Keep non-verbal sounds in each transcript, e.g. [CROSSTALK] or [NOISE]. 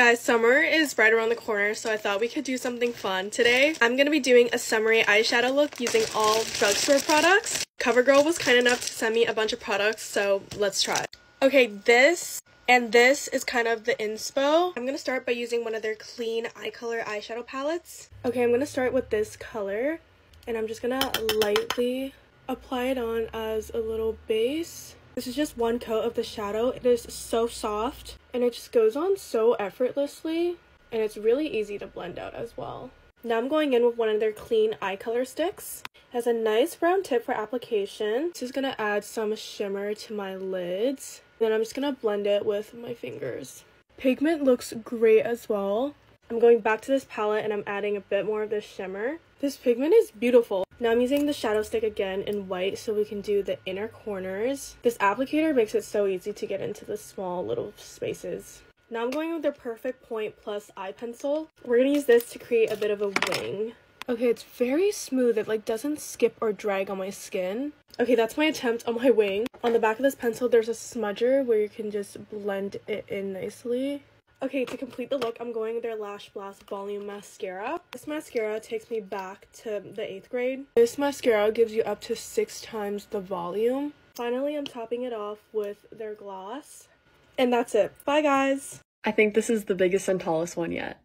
Guys, summer is right around the corner, so I thought we could do something fun today. I'm going to be doing a summery eyeshadow look using all drugstore products. CoverGirl was kind enough to send me a bunch of products, so let's try. Okay, this and this is kind of the inspo. I'm going to start by using one of their clean eye color eyeshadow palettes. Okay, I'm going to start with this color, and I'm just going to lightly apply it on as a little base. This is just one coat of the shadow. It is so soft and it just goes on so effortlessly and it's really easy to blend out as well. Now I'm going in with one of their clean eye color sticks. It has a nice brown tip for application. This is going to add some shimmer to my lids. Then I'm just going to blend it with my fingers. Pigment looks great as well. I'm going back to this palette and I'm adding a bit more of this shimmer. This pigment is beautiful. Now I'm using the shadow stick again in white so we can do the inner corners. This applicator makes it so easy to get into the small little spaces. Now I'm going with the Perfect Point Plus eye pencil. We're going to use this to create a bit of a wing. Okay, it's very smooth. It like doesn't skip or drag on my skin. Okay, that's my attempt on my wing. On the back of this pencil, there's a smudger where you can just blend it in nicely. Okay, to complete the look, I'm going with their Lash Blast Volume Mascara. This mascara takes me back to the 8th grade. This mascara gives you up to 6 times the volume. Finally, I'm topping it off with their gloss. And that's it. Bye, guys! I think this is the biggest and tallest one yet.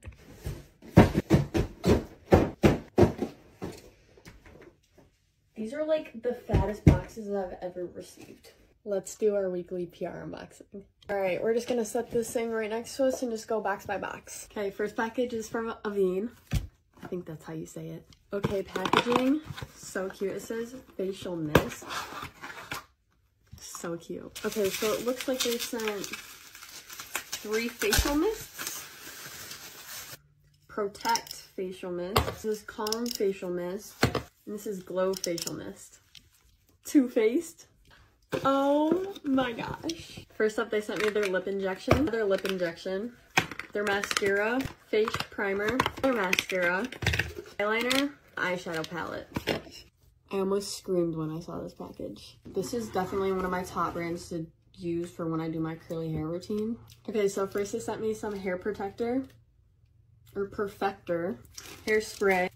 These are like the fattest boxes I've ever received. Let's do our weekly PR unboxing. All right, we're just gonna set this thing right next to us and just go box by box. Okay, first package is from Avene. I think that's how you say it. Okay, packaging, so cute. It says facial mist. So cute. Okay, so it looks like they sent three facial mists. Protect facial mist. This is Calm facial mist. And this is Glow facial mist. Too Faced. Oh my gosh. First up, they sent me their lip injection. Their lip injection. Their mascara, face primer, their mascara, eyeliner, eyeshadow palette. I almost screamed when I saw this package. This is definitely one of my top brands to use for when I do my curly hair routine. Okay, so first they sent me some hair protector, or perfector, hairspray,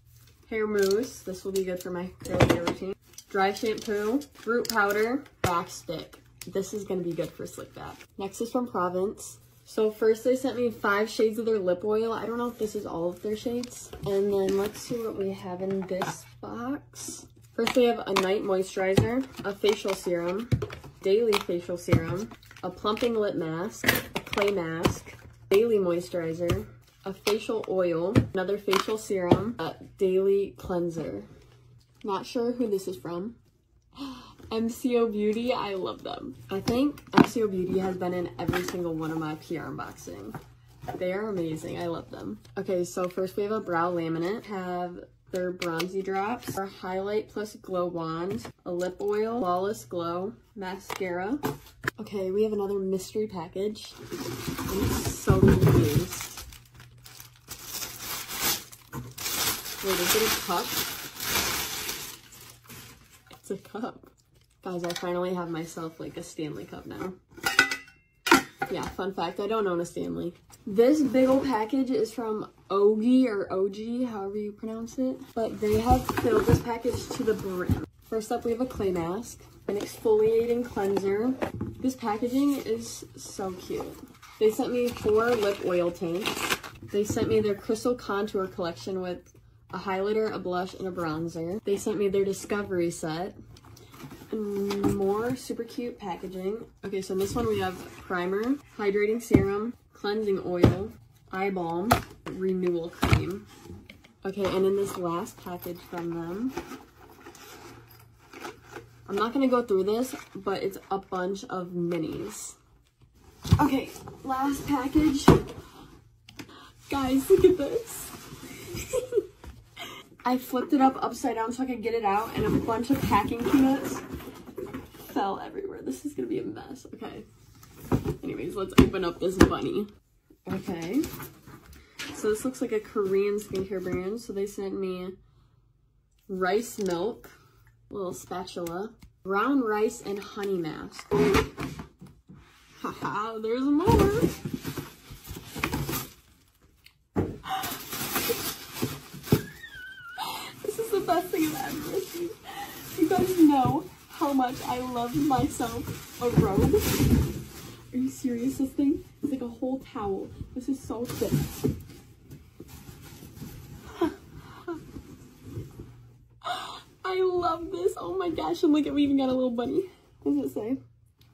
hair mousse. This will be good for my curly hair routine dry shampoo, fruit powder, wax stick. This is gonna be good for slick back. Next is from Province. So first they sent me five shades of their lip oil. I don't know if this is all of their shades. And then let's see what we have in this box. First we have a night moisturizer, a facial serum, daily facial serum, a plumping lip mask, clay mask, daily moisturizer, a facial oil, another facial serum, a daily cleanser. Not sure who this is from. [GASPS] MCO Beauty, I love them. I think MCO Beauty has been in every single one of my PR unboxing. They are amazing. I love them. Okay, so first we have a brow laminate. Have their bronzy drops, our highlight plus glow wand, a lip oil, flawless glow, mascara. Okay, we have another mystery package. I'm so confused. Wait, is it a cup? A cup. Guys, I finally have myself like a Stanley cup now. Yeah, fun fact, I don't own a Stanley. This big old package is from Ogi or OG, however you pronounce it. But they have filled this package to the brim. First up, we have a clay mask, an exfoliating cleanser. This packaging is so cute. They sent me four lip oil tints. They sent me their Crystal Contour collection with a highlighter, a blush, and a bronzer. They sent me their Discovery set. More super cute packaging. Okay, so in this one we have primer, hydrating serum, cleansing oil, eye balm, renewal cream. Okay, and in this last package from them, I'm not going to go through this, but it's a bunch of minis. Okay, last package. Guys, look at this. [LAUGHS] I flipped it up upside down so I could get it out and a bunch of packing peanuts fell everywhere. This is gonna be a mess. Okay. Anyways, let's open up this bunny. Okay. So this looks like a Korean skincare brand. So they sent me rice milk, little spatula, brown rice and honey mask. Haha, there's more. you ever seen. You guys know how much I love myself a robe. Are you serious? This thing is like a whole towel. This is so thick. I love this. Oh my gosh. And look at we even got a little bunny. What does it say?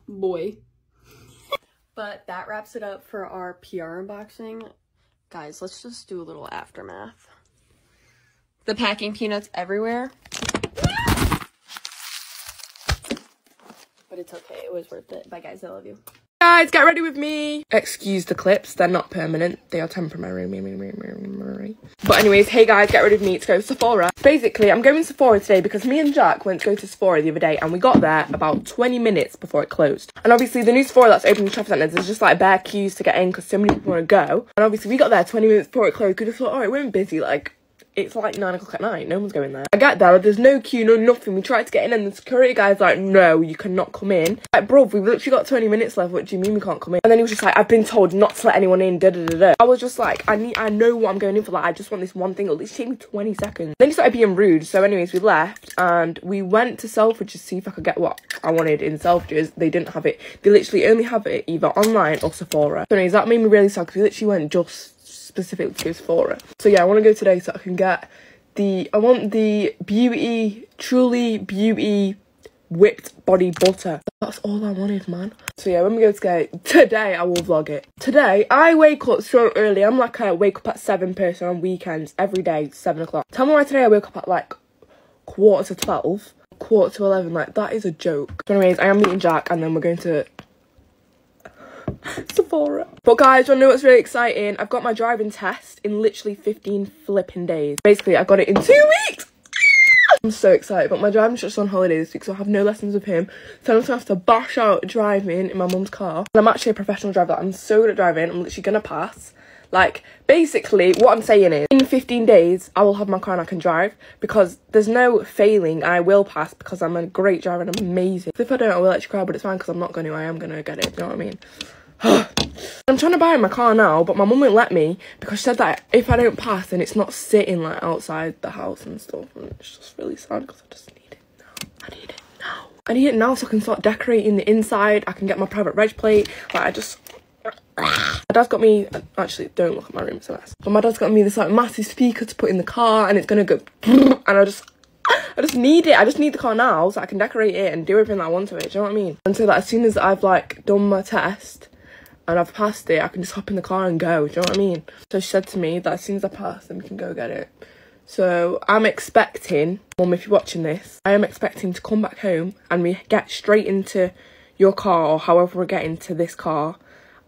Boy. but that wraps it up for our PR unboxing. Guys, let's just do a little aftermath. The packing peanuts everywhere. But it's okay. It was worth it. Bye guys. I love you. Guys, get ready with me. Excuse the clips, they're not permanent. They are temporary. But anyways, hey guys, get ready with me to go to Sephora. Basically, I'm going to Sephora today because me and Jack went to go to Sephora the other day and we got there about 20 minutes before it closed. And obviously the new Sephora that's open in shopping centres, there's just like bare queues to get in because so many people want to go. And obviously we got there 20 minutes before it closed. We thought, alright, we're busy, like it's like nine o'clock at night. No one's going there. I get there, there's no queue, no nothing. We tried to get in, and the security guy's like, "No, you cannot come in." Like, bro, we've literally got 20 minutes left. What do you mean we can't come in? And then he was just like, "I've been told not to let anyone in." Da da da da. I was just like, "I need, I know what I'm going in for. Like, I just want this one thing. At least take me 20 seconds." Then he started being rude. So, anyways, we left and we went to Selfridges to see if I could get what I wanted in Selfridges. They didn't have it. They literally only have it either online or Sephora. So, anyways, that made me really sad because we literally went just specifically to Sephora. So yeah, I want to go today so I can get the I want the beauty truly beauty whipped body butter. That's all I wanted, man. So yeah, when we go today, [LAUGHS] today I will vlog it. Today I wake up so early. I'm like a wake up at seven person on weekends every day, seven o'clock. Tell me why today I wake up at like quarter to twelve, quarter to eleven. Like that is a joke. So anyways, I am meeting Jack, and then we're going to [LAUGHS] Sephora. But guys, I know what's really exciting? I've got my driving test in literally 15 flipping days. Basically, I got it in two weeks. [LAUGHS] I'm so excited, but my driving just on holiday this week, so I have no lessons with him. So I'm just gonna have to bash out driving in my mum's car. And I'm actually a professional driver. I'm so good at driving. I'm literally gonna pass. Like, basically, what I'm saying is, in 15 days, I will have my car and I can drive because there's no failing. I will pass because I'm a great driver and I'm amazing. If I don't, I will you cry, but it's fine because I'm not going to. I am going to get it. You know what I mean? [GASPS] I'm trying to buy my car now, but my mum won't let me because she said that if I don't pass, then it's not sitting like outside the house and stuff. And it's just really sad because I just need it now. I need it now. I need it now so I can start decorating the inside. I can get my private reg plate. Like I just. My dad's got me. Actually, don't look at my room. It's a mess. But my dad's got me this like massive speaker to put in the car, and it's gonna go. [LAUGHS] And I just I just need it. I just need the car now so I can decorate it and do everything that I want to it. Do you know what I mean? And so that as soon as I've like done my test, and I've passed it, I can just hop in the car and go. Do you know what I mean? So she said to me that as soon as I pass, then we can go get it. So I'm expecting, mum, if you're watching this, I am expecting to come back home and we get straight into your car or however we're getting to this car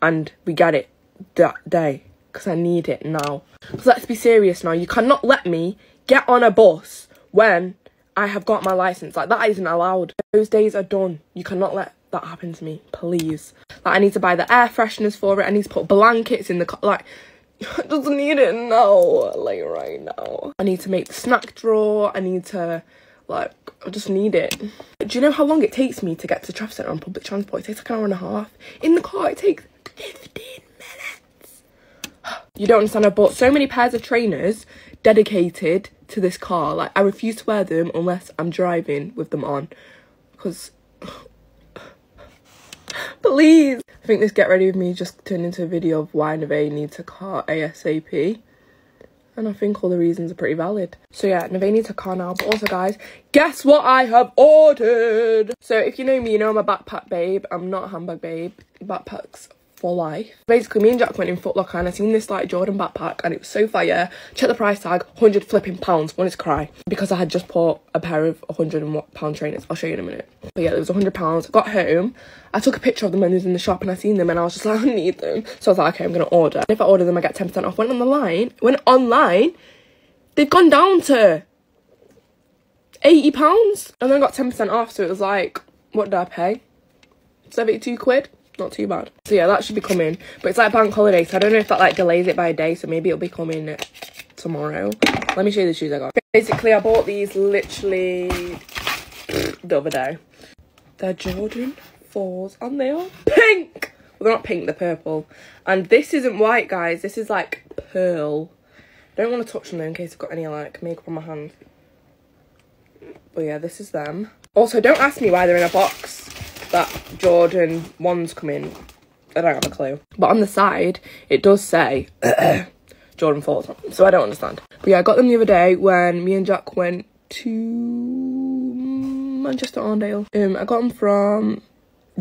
and we get it that day because I need it now. Because let's be serious now, you cannot let me get on a bus when I have got my license. Like that isn't allowed. Those days are done. You cannot let that happen to me, please. Like, I need to buy the air fresheners for it. I need to put blankets in the car. Like, [LAUGHS] I just need it now, like right now. I need to make the snack drawer. I need to, like, I just need it. Do you know how long it takes me to get to the traffic Centre on public transport? It takes like an hour and a half. In the car, it takes 15 minutes. [GASPS] You don't understand. I bought so many pairs of trainers dedicated to this car. Like, I refuse to wear them unless I'm driving with them on. Because [LAUGHS] Please. I think this get ready with me just turned into a video of why Neve needs a car ASAP. And I think all the reasons are pretty valid. So yeah, Neve needs a car now. But also guys, guess what I have ordered? So if you know me, you know I'm a backpack babe. I'm not a handbag babe. Backpacks for life. Basically, me and Jack went in Foot Locker and I seen this like Jordan backpack and it was so fire. Check the price tag, 100 flipping pounds. Wanted to cry because I had just bought a pair of 100 pound trainers. I'll show you in a minute. But yeah, it was 100 pounds. I got home, I took a picture of them when they was in the shop and I seen them and I was just like, [LAUGHS] I need them. So I was like, okay, I'm gonna order. And if I order them, I get 10% off. Went on the line, went online, they've gone down to 80 pounds and then I got 10% off. So it was like, what did I pay? 72 quid not too bad. So yeah, that should be coming. But it's like bank holiday, so I don't know if that like delays it by a day, so maybe it'll be coming tomorrow. Let me show you the shoes I got. Basically, I bought these literally the other day. They're Jordan 4s and they are pink! Well, they're not pink, they're purple. And this isn't white, guys. This is like pearl. I don't want to touch them though in case I've got any like makeup on my hands. But yeah, this is them. Also, don't ask me why they're in a box that Jordan ones come in. I don't have a clue. But on the side, it does say [CLEARS THROAT] Jordan 4s. So I don't understand. But yeah, I got them the other day when me and Jack went to Manchester Arndale. Um, I got them from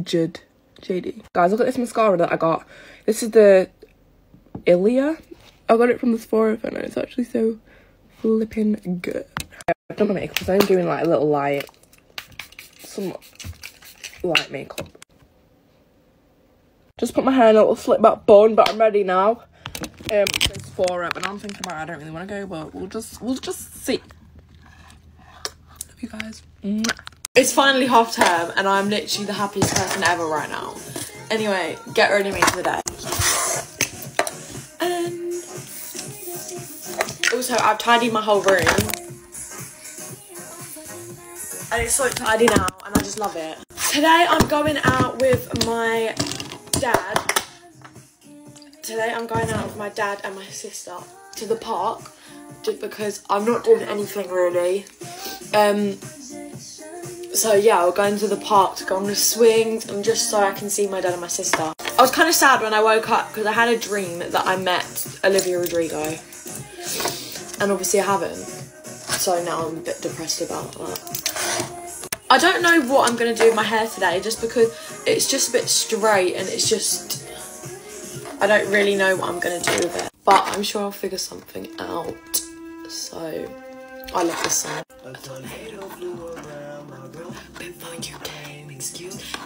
Jud. JD. Guys, look at this mascara that I got. This is the Ilia. I got it from the Sephora and it's actually so flipping good. I've done my makeup because I'm doing like a little light, some light makeup. Just put my hair in a little slip back bun, but I'm ready now. Um, it's Sephora, but I'm thinking about it. I don't really want to go, but we'll just we'll just see. Love you guys. It's finally half term and I'm literally the happiest person ever right now. Anyway, get ready me for the day. And also I've tidied my whole room. And it's so tidy now and I just love it. Today I'm going out with my dad. Today I'm going out with my dad and my sister to the park just because I'm not doing anything really. Um so yeah, we're going to the park to go on the swings and just so I can see my dad and my sister. I was kind of sad when I woke up because I had a dream that I met Olivia Rodrigo. And obviously I haven't. So now I'm a bit depressed about that. I don't know what I'm going to do with my hair today just because it's just a bit straight and it's just... I don't really know what I'm going to do with it. But I'm sure I'll figure something out. So, I love this song.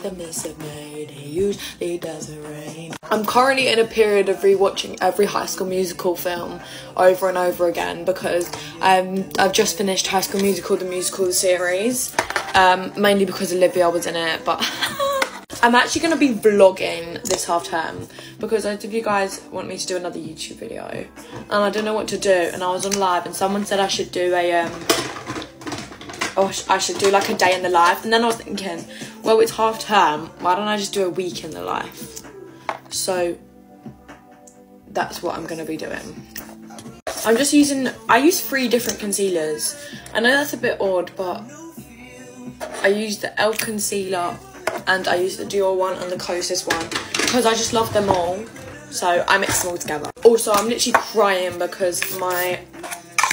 The made. It usually doesn't rain. I'm currently in a period of rewatching every High School Musical film over and over again because um, I've just finished High School Musical, the musical series, um, mainly because Olivia was in it, but. [LAUGHS] I'm actually going to be vlogging this half term because loads of you guys want me to do another YouTube video and I don't know what to do and I was on live and someone said I should do a um, oh, I should do like a day in the life. And then I was thinking, well, it's half term. Why don't I just do a week in the life? So that's what I'm going to be doing. I'm just using, I use three different concealers. I know that's a bit odd, but I use the e.l.f. concealer and I use the Dior one and the Kosas one because I just love them all. So I mix them all together. Also, I'm literally crying because my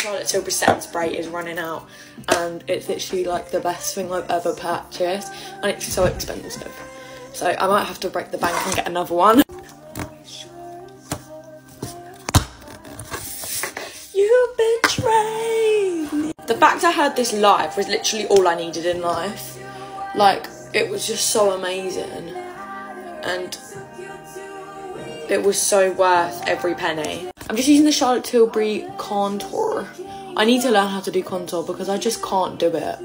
Charlotte Tilbury set spray is running out and it's literally like the best thing I've ever purchased and it's so expensive. So I might have to break the bank and get another one. You betrayed me. The fact I heard this live was literally all I needed in life. Like, it was just so amazing. And it was so worth every penny. I'm just using the Charlotte Tilbury contour. I need to learn how to do contour because I just can't do it.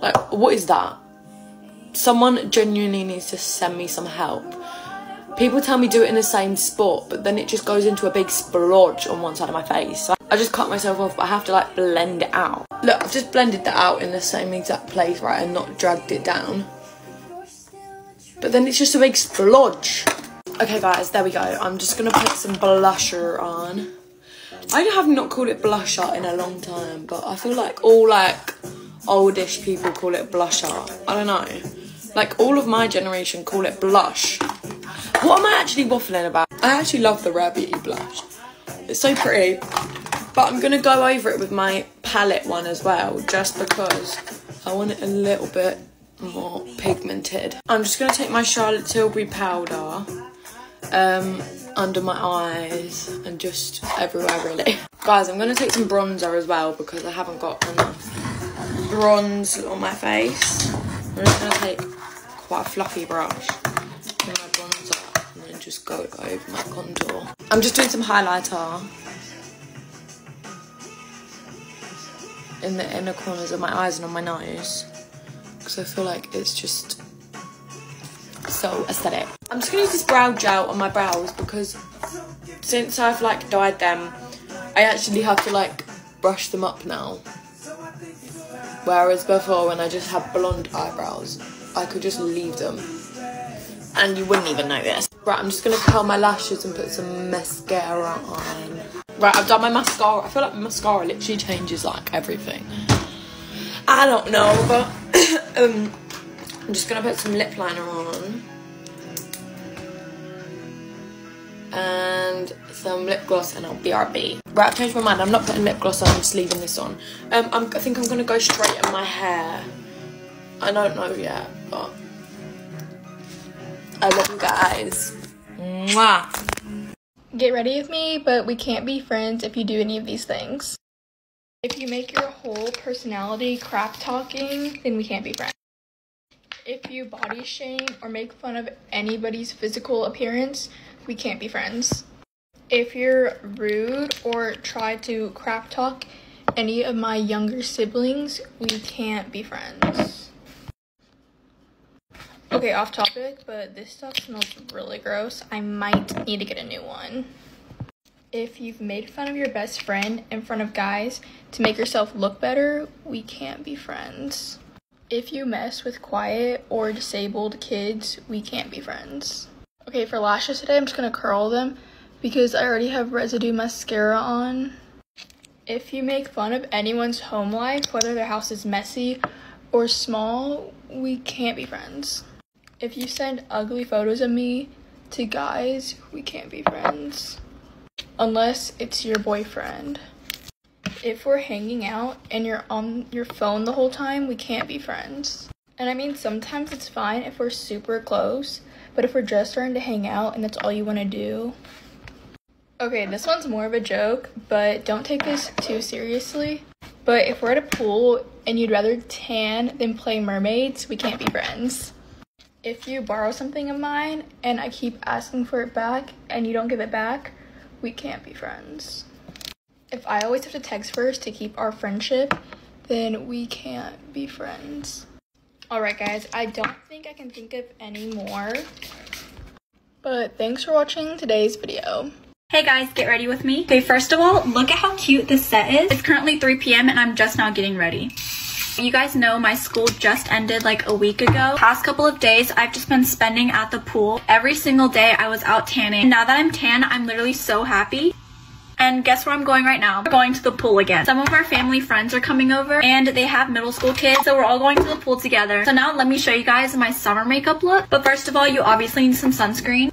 Like, what is that? Someone genuinely needs to send me some help. People tell me do it in the same spot, but then it just goes into a big splodge on one side of my face. I just cut myself off, but I have to like blend it out. Look, I've just blended that out in the same exact place, right, and not dragged it down. But then it's just a big splodge. Okay guys, there we go. I'm just gonna put some blusher on. I have not called it blusher in a long time, but I feel like all like oldish people call it blusher. I don't know. Like all of my generation call it blush. What am I actually waffling about? I actually love the Rare Beauty blush. It's so pretty. But I'm gonna go over it with my palette one as well, just because I want it a little bit more pigmented. I'm just gonna take my Charlotte Tilbury powder um, under my eyes and just everywhere really. Guys, I'm to take some bronzer as well because I haven't got enough bronze on my face. I'm just to take quite a fluffy brush and my bronzer and then just go over my contour. I'm just doing some highlighter in the inner corners of my eyes and on my nose because I feel like it's just so aesthetic. I'm just gonna use this brow gel on my brows because since I've like dyed them, I actually have to like brush them up now. Whereas before when I just had blonde eyebrows, I could just leave them and you wouldn't even notice. Right, I'm just gonna curl my lashes and put some mascara on. Right, I've done my mascara. I feel like mascara literally changes like everything. I don't know, but [COUGHS] um, I'm just gonna put some lip liner on. And some lip gloss and I'll BRB. Right, I've changed my mind. I'm not putting lip gloss on, I'm just leaving this on. Um, I'm, I think I'm gonna go straight in my hair. I don't know yet, but I love you guys. Mwah. Get ready with me, but we can't be friends if you do any of these things. If you make your whole personality crap talking, then we can't be friends. If you body shame or make fun of anybody's physical appearance, we can't be friends. If you're rude or try to crap talk any of my younger siblings, we can't be friends. Okay, off topic, but this stuff smells really gross. I might need to get a new one. If you've made fun of your best friend in front of guys to make yourself look better, we can't be friends. If you mess with quiet or disabled kids, we can't be friends. Okay, for lashes today, I'm just gonna curl them because I already have residue mascara on. If you make fun of anyone's home life, whether their house is messy or small, we can't be friends. If you send ugly photos of me to guys, we can't be friends. Unless it's your boyfriend. If we're hanging out and you're on your phone the whole time, we can't be friends. And I mean, sometimes it's fine if we're super close, but if we're just starting to hang out and that's all you want to do. Okay, this one's more of a joke, but don't take this too seriously. But if we're at a pool and you'd rather tan than play mermaids, we can't be friends. If you borrow something of mine and I keep asking for it back and you don't give it back, we can't be friends. If I always have to text first to keep our friendship, then we can't be friends. Alright, guys, I don't think I can think of any more. But thanks for watching today's video. Hey guys, get ready with me. Okay, first of all, look at how cute this set is. It's currently 3 p.m. and I'm just now getting ready. You guys know my school just ended like a week ago. Past couple of days, I've just been spending at the pool. Every single day I was out tanning. Now that I'm tan, I'm literally so happy. And guess where I'm going right now? We're going to the pool again. Some of our family friends are coming over and they have middle school kids. So we're all going to the pool together. So now let me show you guys my summer makeup look. But first of all, you obviously need some sunscreen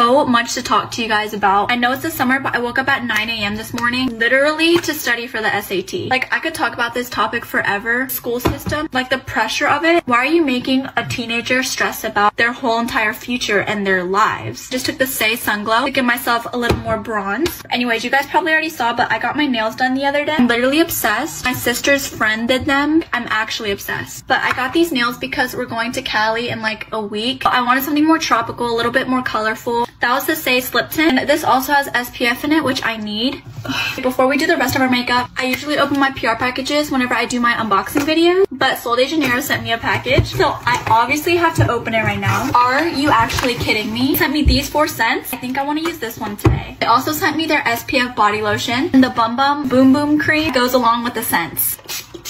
so much to talk to you guys about. I know it's the summer, but I woke up at 9 a.m. this morning, literally to study for the SAT. Like, I could talk about this topic forever. School system, like the pressure of it. Why are you making a teenager stress about their whole entire future and their lives? Just took the Saie Sun Glow to give myself a little more bronze. Anyways, you guys probably already saw, but I got my nails done the other day. I'm literally obsessed. My sister's friend did them. I'm actually obsessed. But I got these nails because we're going to Cali in like a week. I wanted something more tropical, a little bit more colorful that was the Saie Slip Tint. This also has SPF in it, which I need. [SIGHS] Before we do the rest of our makeup, I usually open my PR packages whenever I do my unboxing videos, but Sol de Janeiro sent me a package, so I obviously have to open it right now. Are you actually kidding me? Sent me these four scents. I think I want to use this one today. They also sent me their SPF body lotion, and the Bum Bum Boom Boom Cream goes along with the scents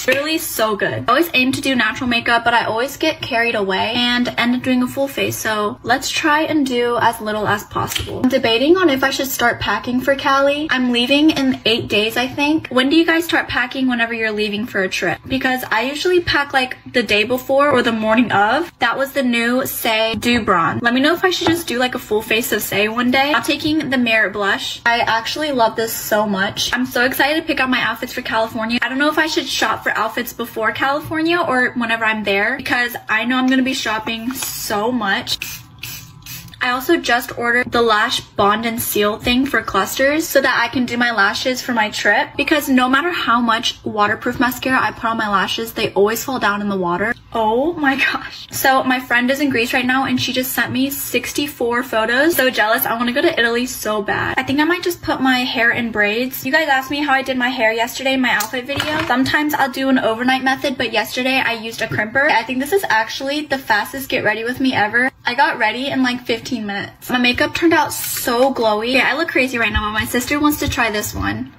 really so good. I always aim to do natural makeup, but I always get carried away and end up doing a full face. So let's try and do as little as possible. I'm debating on if I should start packing for Cali. I'm leaving in eight days, I think. When do you guys start packing whenever you're leaving for a trip? Because I usually pack like the day before or the morning of. That was the new Saie Dew Bronze. Let me know if I should just do like a full face of Saie one day. I'm taking the Merit Blush. I actually love this so much. I'm so excited to pick out my outfits for California. I don't know if I should shop for outfits before California or whenever I'm there because I know I'm going to be shopping so much. I also just ordered the lash bond and seal thing for clusters so that I can do my lashes for my trip because no matter how much waterproof mascara I put on my lashes, they always fall down in the water. Oh my [LAUGHS] gosh. So my friend is in Greece right now and she just sent me 64 photos. So jealous. I want to go to Italy so bad. I think I might just put my hair in braids. You guys asked me how I did my hair yesterday in my outfit video. Sometimes I'll do an overnight method, but yesterday I used a crimper. I think this is actually the fastest get ready with me ever. I got ready in like 15 minutes. My makeup turned out so glowy. Yeah, I look crazy right now, but my sister wants to try this one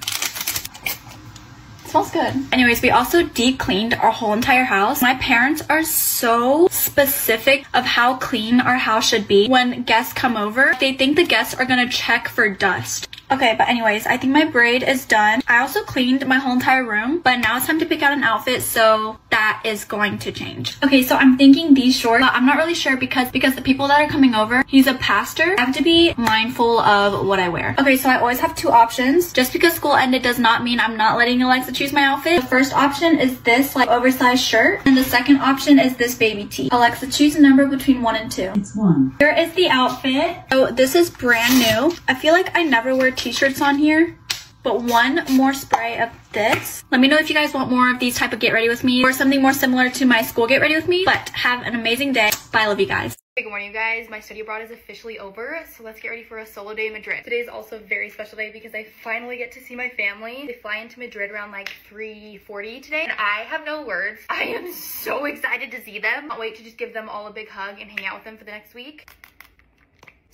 smells good. Anyways, we also deep cleaned our whole entire house. My parents are so specific of how clean our house should be when guests come over. They think the guests are gonna check for dust. Okay, but anyways, I think my braid is done. I also cleaned my whole entire room, but now it's time to pick out an outfit, so that is going to change. Okay, so I'm thinking these shorts, but I'm not really sure because because the people that are coming over, he's a pastor. I have to be mindful of what I wear. Okay, so I always have two options. Just because school ended does not mean I'm not letting Alexa choose my outfit. The first option is this like oversized shirt, and the second option is this baby tee. Alexa, choose a number between one and two. It's one. Here is the outfit. So this is brand new. I feel like I never wear t-shirts on here but one more spray of this. Let me know if you guys want more of these type of get ready with me or something more similar to my school get ready with me. But have an amazing day. Bye, love you guys. Hey, good morning, you guys. My study abroad is officially over, so let's get ready for a solo day in Madrid. Today is also a very special day because I finally get to see my family. They fly into Madrid around like 3.40 today, and I have no words. [LAUGHS] I am so excited to see them. Can't wait to just give them all a big hug and hang out with them for the next week.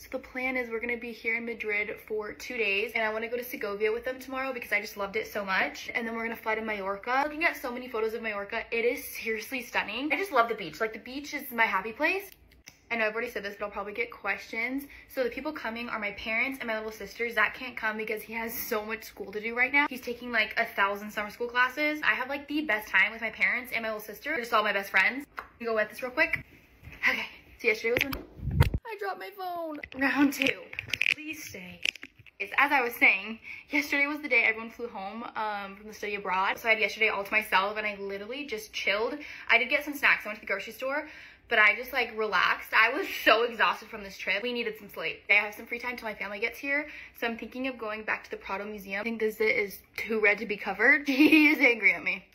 So the plan is we're gonna be here in Madrid for two days and I wanna go to Segovia with them tomorrow because I just loved it so much. And then we're gonna fly to Mallorca. Looking at so many photos of Mallorca, it is seriously stunning. I just love the beach. Like the beach is my happy place. I know I've already said this, but I'll probably get questions. So the people coming are my parents and my little sister. Zach can't come because he has so much school to do right now. He's taking like a thousand summer school classes. I have like the best time with my parents and my little sister. They're just all my best friends. Go wet this real quick. Okay, so yesterday was when Dropped my phone. Round two, please stay. Is as I was saying, yesterday was the day everyone flew home um, from the study abroad. So I had yesterday all to myself and I literally just chilled. I did get some snacks. I went to the grocery store, but I just like relaxed. I was so exhausted from this trip. We needed some sleep. I have some free time till my family gets here. So I'm thinking of going back to the Prado Museum. I think this is too red to be covered. [LAUGHS] He is angry at me.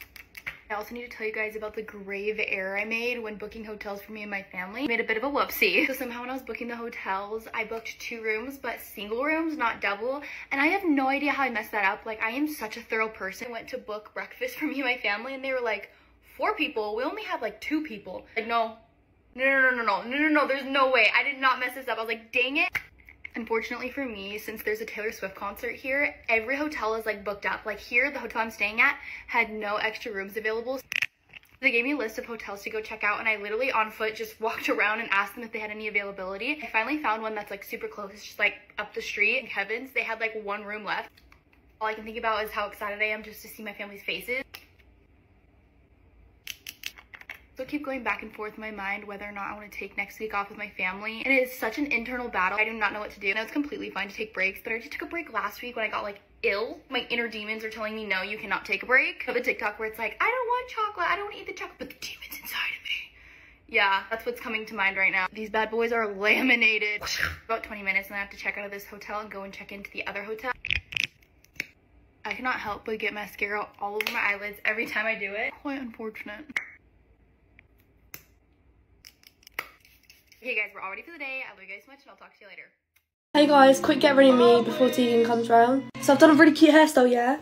I also need to tell you guys about the grave error I made when booking hotels for me and my family. I made a bit of a whoopsie. [LAUGHS] So somehow when I was booking the hotels, I booked two rooms, but single rooms, not double. And I have no idea how I messed that up. Like I am such a thorough person. I went to book breakfast [LAUGHS] for me and my family and they were like, four people? We only have like two people. Like no, no, no, no, no, no, no, no, no, there's no way. I did not mess this up. I was like, dang it. Unfortunately for me, since there's a Taylor Swift concert here, every hotel is like booked up. Like here, the hotel I'm staying at had no extra rooms available. They gave me a list of hotels to go check out and I literally on foot just walked [LAUGHS] around and asked them if they had any availability. I finally found one that's like super close. It's just like up the street in Heavens. They had like one room left. All I can think about is how excited I am just to see my family's faces. So keep going back and forth in my mind whether or not I want to take next week off with my family. And it is such an internal battle. I do not know what to do. And it's completely fine to take breaks, but I just took a break last week when I got like ill. My inner demons are telling me, no, you cannot take a break. I have a TikTok where it's like, I don't want chocolate. I don't want to eat the chocolate, but the demons inside of me. Yeah, that's what's coming to mind right now. These bad boys are laminated. [SIGHS] About 20 minutes and I have to check out of this hotel and go and check into the other hotel. I cannot help but get mascara all over my eyelids every time I do it. Quite unfortunate. Okay guys, we're all ready for the day. I love you guys so much and I'll talk to you later. Hey guys, quick get ready me before Tegan comes round. So I've done a really cute hairstyle, yeah?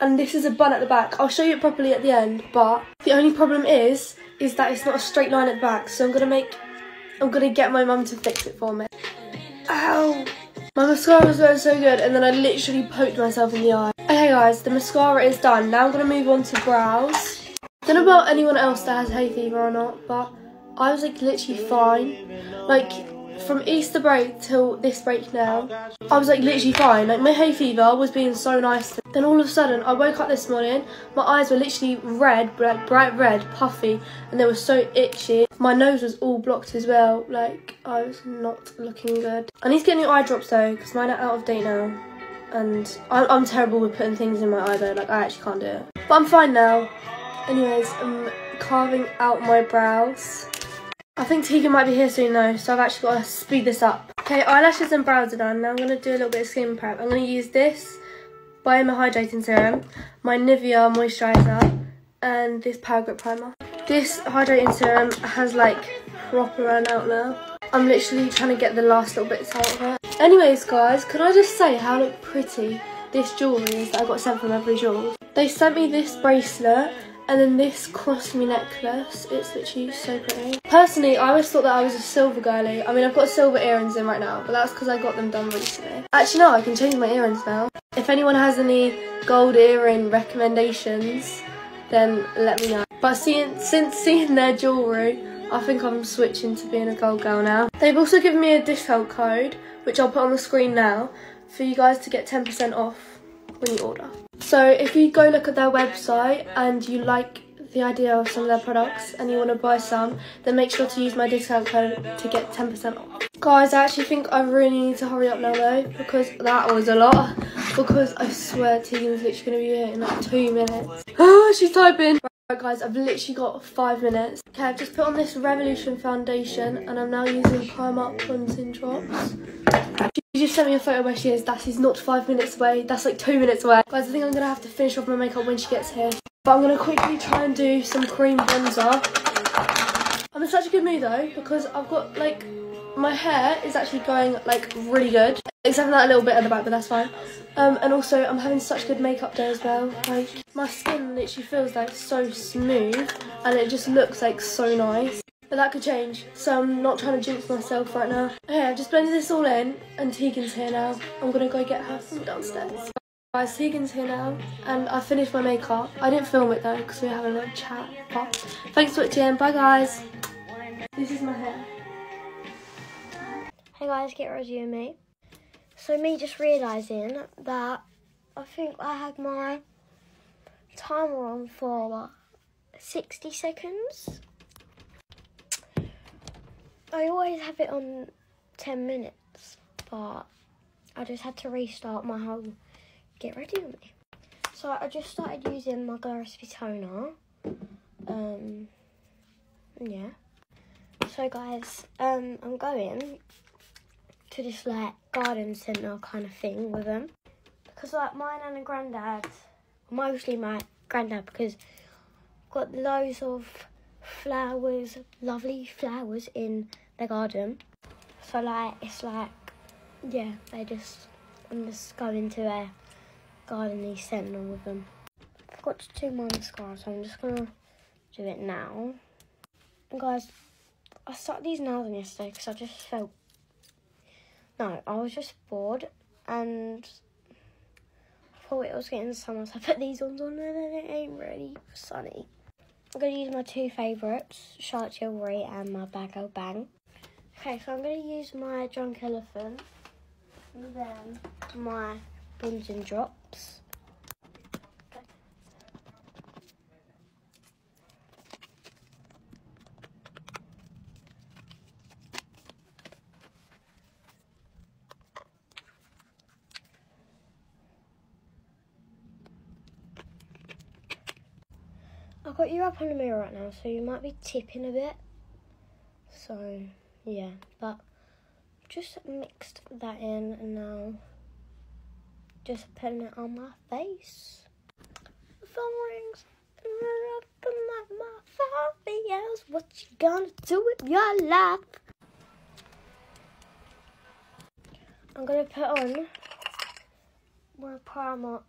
And this is a bun at the back. I'll show you it properly at the end, but the only problem is, is that it's not a straight line at the back. So I'm gonna make, I'm gonna get my mum to fix it for me. Ow! My mascara was going so good and then I literally poked myself in the eye. Okay guys, the mascara is done. Now I'm gonna move on to brows. I Don't know about anyone else that has hay fever or not, but I was like literally fine. Like from Easter break till this break now, I was like literally fine. Like my hay fever was being so nice. Then all of a sudden, I woke up this morning, my eyes were literally red, like bright red, puffy, and they were so itchy. My nose was all blocked as well. Like I was not looking good. I need to get new eye drops though, because mine are out of date now. And I'm, I'm terrible with putting things in my eye though. Like I actually can't do it. But I'm fine now. Anyways, I'm carving out my brows. I think Tegan might be here soon though, so I've actually got to speed this up. Okay, eyelashes and brows are done. Now I'm going to do a little bit of skin prep. I'm going to use this Bioma Hydrating Serum, my Nivea Moisturiser, and this Power Grip Primer. This hydrating serum has like proper run out now. I'm literally trying to get the last little bits out of it. Anyways guys, can I just say how pretty this jewellery is that I got sent from Evry Jewels. They sent me this bracelet and then this cross me necklace. It's literally so pretty. Personally, I always thought that I was a silver girly. I mean, I've got silver earrings in right now, but that's because I got them done recently. Actually, no, I can change my earrings now. If anyone has any gold earring recommendations, then let me know. But seeing, since seeing their jewellery, I think I'm switching to being a gold girl now. They've also given me a discount code, which I'll put on the screen now. for you guys to get 10% off when you order. So if you go look at their website and you like the idea of some of their products and you want to buy some, then make sure to use my discount code to get 10% off. Guys, I actually think I really need to hurry up now though, because that was a lot. Because I swear Tegan's literally going to be here in like two minutes. Oh, [GASPS] she's typing. Right guys, I've literally got five minutes. Okay, I've just put on this Revolution foundation and I'm now using Primark Cleansing Drops. She just sent me a photo where she is. That is not five minutes away. That's like two minutes away. Guys, I think I'm going to have to finish off my makeup when she gets here. But I'm going to quickly try and do some cream bronzer. I'm in such a good mood though because I've got like my hair is actually going like really good except for that little bit at the back but that's fine um, and also I'm having such good makeup day as well like my skin literally feels like so smooth and it just looks like so nice but that could change so I'm not trying to jinx myself right now okay I've just blended this all in and Tegan's here now I'm gonna go get her from downstairs Guys, Tegan's here now, and I finished my makeup. I didn't film it though, because we were having a little chat. But thanks for watching, bye guys. This is my hair. Hey guys, get Rosie and me. So me just realising that I think I had my timer on for what, 60 seconds. I always have it on 10 minutes, but I just had to restart my whole get ready with me. So I just started using my Glow Recipe toner. Um, yeah. So guys, um, I'm going to this like garden centre kind of thing with them because like mine and granddad, mostly my granddad because got loads of flowers, lovely flowers in the garden. So like it's like yeah, they just I'm just going to a garden centre with them. I forgot to do my mascara, so I'm just gonna do it now. And guys, I started these nails on yesterday because I just felt no, I was just bored and I thought it was getting summer, so I put these ones on and then it ain't really sunny. I'm going to use my two favourites, Charlotte Tilbury and my Bag O' Bang. Okay, so I'm going to use my Drunk Elephant and then my Bunsen Drops. Got you up on the mirror right now, so you might be tipping a bit. So, yeah, but just mixed that in and now just putting it on my face. Phone rings. Up my, my what you gonna do with your life? I'm gonna put on my Primark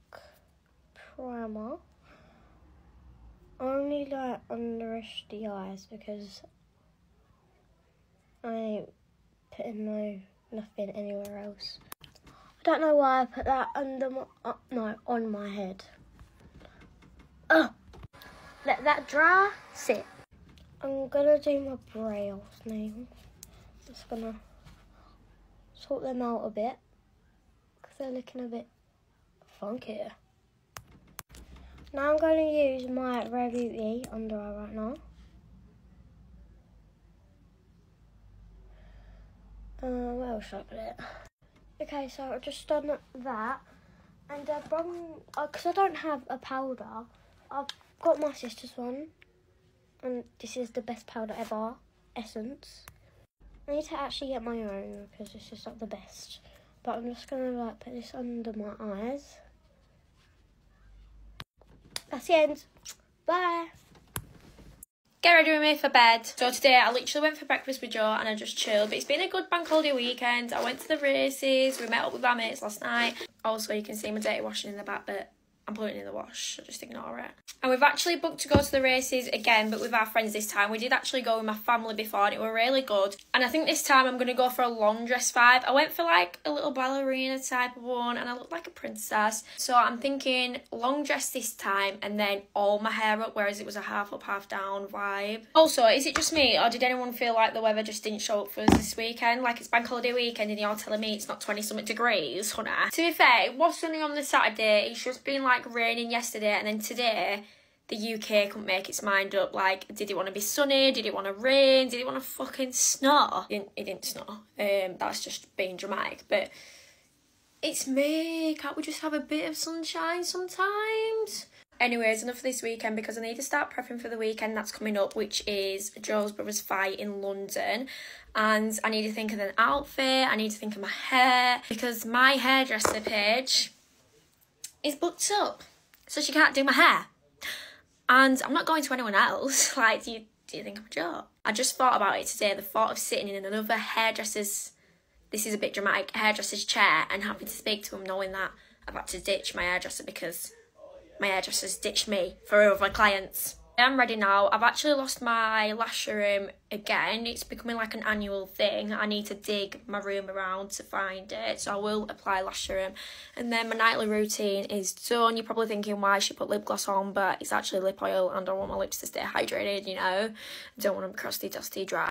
primer only like underish the eyes because I ain't putting no nothing anywhere else. I don't know why I put that under my uh, no on my head. Oh, let that dry. Sit. I'm gonna do my brows now. Just gonna sort them out a bit because they're looking a bit funky. Now I'm going to use my Rare Beauty under eye right now. Uh, where else should I put it? Okay, so I've just done that. And I've brought, because I don't have a powder, I've got my sister's one. And this is the best powder ever, Essence. I need to actually get my own because this is not the best. But I'm just going to like put this under my eyes. That's the end. Bye. Get ready with me for bed. So today I literally went for breakfast with Joe and I just chilled. But it's been a good bank holiday weekend. I went to the races. We met up with our mates last night. Also, you can see my dirty washing in the back, but I'm putting in the wash, so just ignore it. And we've actually booked to go to the races again, but with our friends this time. We did actually go with my family before and it were really good. And I think this time I'm going to go for a long dress vibe. I went for like a little ballerina type of one and I look like a princess. So I'm thinking long dress this time and then all my hair up, whereas it was a half up, half down vibe. Also, is it just me or did anyone feel like the weather just didn't show up for us this weekend? Like it's bank holiday weekend and you're telling me it's not 20 something degrees, honey. To be fair, it was sunny on the Saturday. It's just been like raining yesterday and then today the UK couldn't make its mind up. Like, did it want to be sunny? Did it want to rain? Did it want to fucking snow? It didn't, it didn't snow. Um, that's just being dramatic. But it's May. Can't we just have a bit of sunshine sometimes? Anyways, enough for this weekend because I need to start prepping for the weekend that's coming up, which is Joe's Brothers fight in London. And I need to think of an outfit, I need to think of my hair because my hairdresser Paige is booked up. So she can't do my hair. And I'm not going to anyone else. [LAUGHS] Like, do you, do you think I'm a joke? I just thought about it today. The thought of sitting in another hairdresser's, this is a bit dramatic, hairdresser's chair and having to speak to him knowing that I've had to ditch my hairdresser because my hairdresser's ditched me for other clients. I'm ready now. I've actually lost my lash serum again. It's becoming like an annual thing. I need to dig my room around to find it. So I will apply lash serum. And then my nightly routine is done. You're probably thinking why she put lip gloss on, but it's actually lip oil and I want my lips to stay hydrated, you know. I don't want them crusty, dusty, dry.